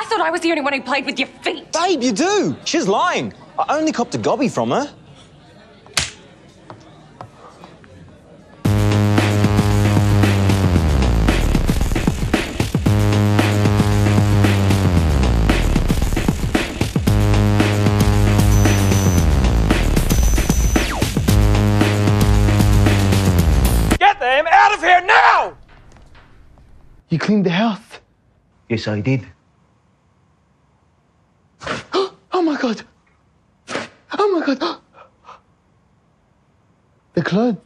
I thought I was the only one who played with your feet. Babe, you do. She's lying. I only copped a gobby from her. Get them out of here now! You cleaned the house. Yes, I did. Oh my god. Oh my god. The clothes,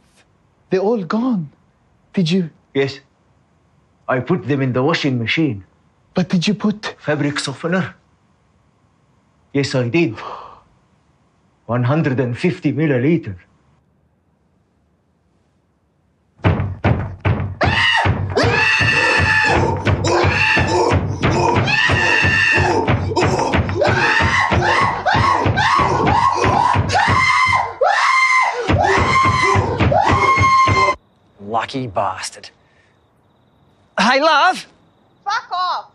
they're all gone. Did you, Yes. I put them in the washing machine. but did you put, Fabric softener? Yes, I did. 150 milliliter. Lucky bastard. Hey, love. Fuck off.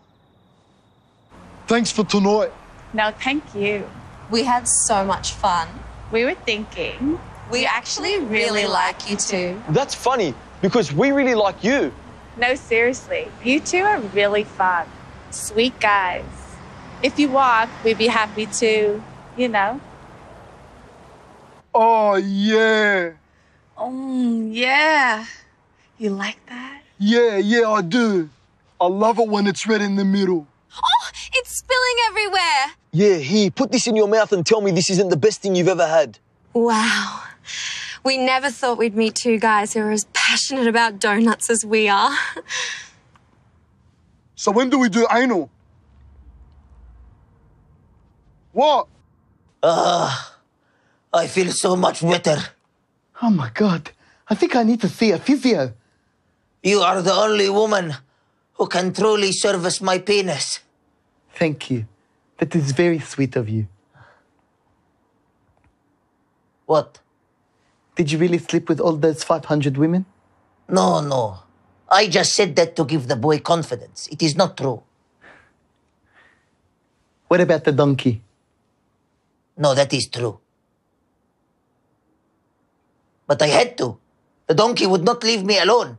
thanks for tonight. No, thank you. We had so much fun. We were thinking. We actually really like you too. That's funny because we really like you. No, seriously. You two are really fun. Sweet guys. If you walk, we'd be happy to, you know. Oh, yeah. Oh, yeah. You like that? Yeah, yeah, I do. I love it when it's red in the middle. Oh, it's spilling everywhere. Yeah, here, put this in your mouth and tell me this isn't the best thing you've ever had. Wow. We never thought we'd meet two guys who are as passionate about donuts as we are. So when do we do anal? What? Ugh. I feel so much better. Oh my god. I think I need to see a physio. You are the only woman who can truly service my penis. Thank you. That is very sweet of you. What? Did you really sleep with all those 500 women? No, no. I just said that to give the boy confidence. It is not true. What about the donkey? No, that is true. But I had to. The donkey would not leave me alone.